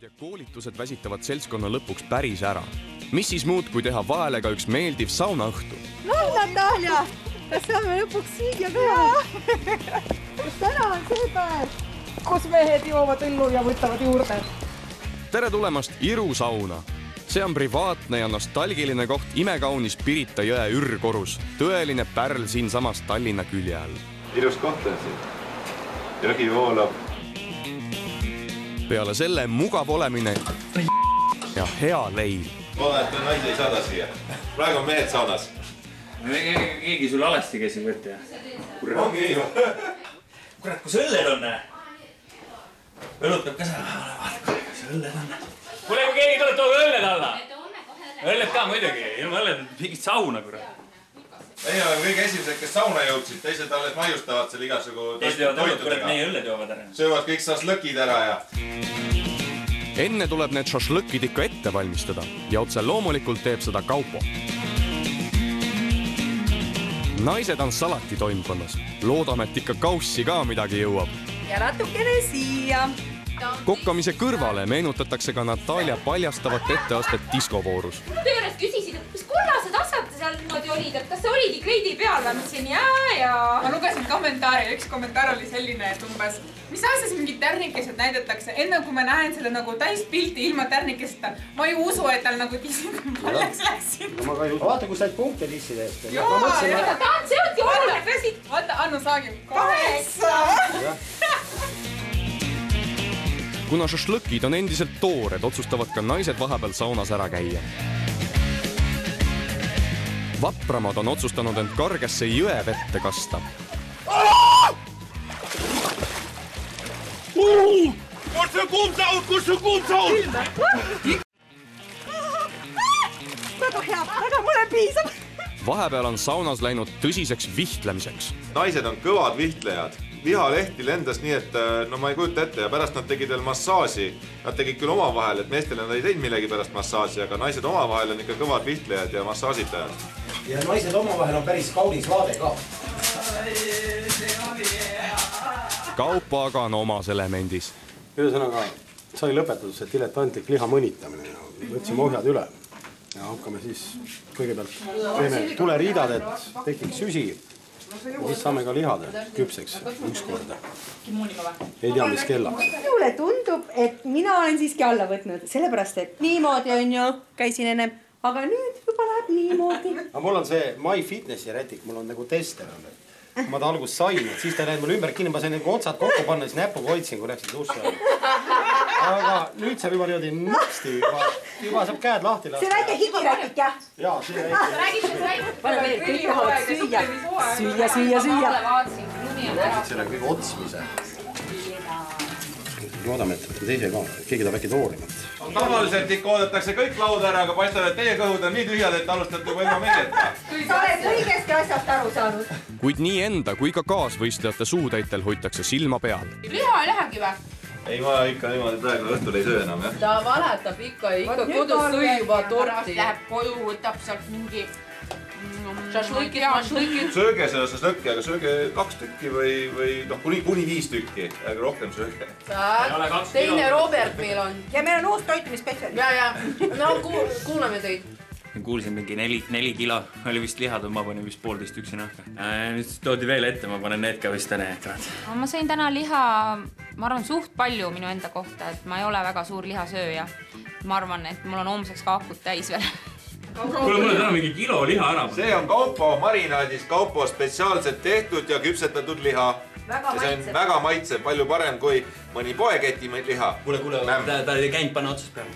ja koolitused väsitavad seltskonna lõpuks päris ära. mis siis muud, kui teha vahele ka üks meeldiv saunaõhtu. no Natalja, kas saame lõpuks süüa ka? kas täna on see päev, kus mehed joovad õllu ja võtavad juurde? tere tulemast Iru sauna. see on privaatne ja nostalgiline koht imekaunis Pirita jõe ürgkorus, tõeline pärl siinsamas Tallinna külje all. ilus koht on siin. jõgi voolab. Peale selle mugav olemine ja hea leib. et naisi ei saada siia. praegu on mehed saunas. keegi sulle alasti ja. ongi nii või? kurat, kus õlled on? õlutab ka seal, vaata, kus õlled on. kuule, kui keegi tuleb, tooge õlled alla. õlled ka muidugi, ilma õlled mingit sauna, kurat. Meie oleme kõige esimesed, kes sauna jõudsid, teised alles maiustavad seal igasugu teised joovad õlut, kurat, meie õlled joovad ära. söövad kõik šašlõkid ära ja enne tuleb need šašlõkid ikka ette valmistada ja otse loomulikult teeb seda Kaupo. naised on salati toimkonnas, loodame, et ikka kaussi ka midagi jõuab. ja natukene siia. kokkamise kõrvale meenutatakse ka Natalja paljastavat etteastet diskovoorus. juures küsisid, et mis kleidi peal ma ütlesin jaa ja. ma lugesin kommentaare ja üks kommentaar oli selline, et umbes, mis asjas mingid tärnikesed näidatakse, enne kui ma näen selle nagu täispilti ilma tärnikeseta, ma ei usu, et tal nagu tissid pooleks läksid. vaata, kus said punkte tisside eest. Jaa, ma mõtlesin, jaa. ta on, see ongi oluline. käsid, vaata Annu Saagim, kaheksa. kuna šašlõkid on endiselt toored, otsustavad ka naised vahepeal saunas ära käia. Vapramad on otsustanud end kargesse jõevette kasta. väga hea, aga mulle piisab. vahepeal on saunas läinud tõsiseks vihtlemiseks. naised on kõvad vihtlejad. lihalehti lendas nii, et äh, no ma ei kujuta ette ja pärast nad tegid veel massaaži. Nad tegid küll omavahel, et meestele nad ei teinud millegipärast massaaži, aga naised omavahel on ikka kõvad vihtlejad ja massaažitajad. Ja naised omavahel on päris kaunis vaade ka. Kaupo aga on omas elemendis. ühesõnaga sai lõpetatud see diletantlik liha mõnitamine võtsime ohjad üle. ja hakkame siis kõigepealt teeme tuleriidad, et tekiks süsi. ja siis saame ka lihad küpseks ükskord. ei tea, mis kellaks. mulle tundub, et mina olen siiski alla võtnud, sellepärast et niimoodi on ju, käisin ennem, aga nüüd juba läheb niimoodi. aga mul on see MyFitnessi rätik, mul on nagu tester on. ma ta alguses sain, et siis ta jäi mul ümber kinni, ma sain nagu otsad kokku panna, siis näpuga hoidsin, kui läksid duši alla. aga nüüd saab juba niimoodi nõpsti, juba, juba saab käed lahti see lasta. väike higirätik jah, ja see väike. pane veel, kõik tahavad süüa, süüa, süüa, süüa. selle kõige otsmise. Loodame, et teise ka, keegi tahab äkki toorimat. tavaliselt ikka oodatakse kõik laud ära, aga paistab, et teie kõhud on nii tühjad, et alustate juba ilma meeleta. sa oled õigesti asjast aru saanud. kuid nii enda kui ka kaasvõistlejate suutäitel hoitakse silma peal. liha ei lähegi või? ei, ma ikka niimoodi praegu õhtul ei söö enam jah. ta valetab ikka, ikka kodus sõi juba torti. Läheb koju, võtab sealt mingi šašlõkid, mašlõkid. sööge seda šašlõkki, aga sööge kaks tükki või, või noh, kuni, kuni viis tükki, ärge rohkem sööge. ole kaks teine. Robert meil on. ja meil on uus toitumisspetsialist. ja, ja no kuul, kuulame teid. kuulsin mingi neli, neli kilo oli vist liha, ma panin vist poolteist üksi nahka. nüüd siis toodi veel ette, ma panen need ka vist ära, kurat. ma sõin täna liha, ma arvan, suht palju minu enda kohta, et ma ei ole väga suur lihasööja. ma arvan, et mul on homseks ka akud täis veel kuule, mul on täna mingi kilo liha ära. see on Kaupo marinaadis Kaupo spetsiaalselt tehtud ja küpsetatud liha. ja see on maitsev. väga maitsev, palju parem kui mõni poeketi liha. kuule, kuule, ta, ta ei käinud panna otsast peale.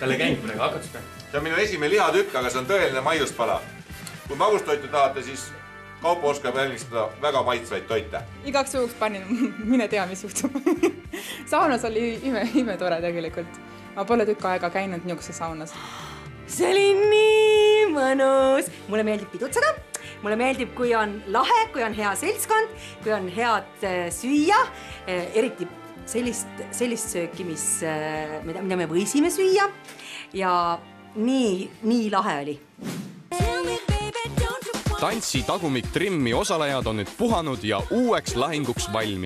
tal ei käinud midagi, hakkas peale. see on minu esimene lihatükk, aga see on tõeline maiuspala. kui magustoitu tahate, siis Kaupo oskab valmistada väga maitsvaid toite. igaks juhuks panin, mine tea, mis juhtub. saunas oli ime, imetore tegelikult. ma pole tükk aega käinud niisuguses saunas. See oli nii mõnus, mulle meeldib pidutseda, mulle meeldib, kui on lahe, kui on hea seltskond, kui on head äh, süüa, eriti sellist, sellist sööki, mis, äh, mida, mida me võisime süüa. Ja nii, nii lahe oli. Tantsi tagumik trimmi osalejad on nüüd puhanud ja uueks lahinguks valmis.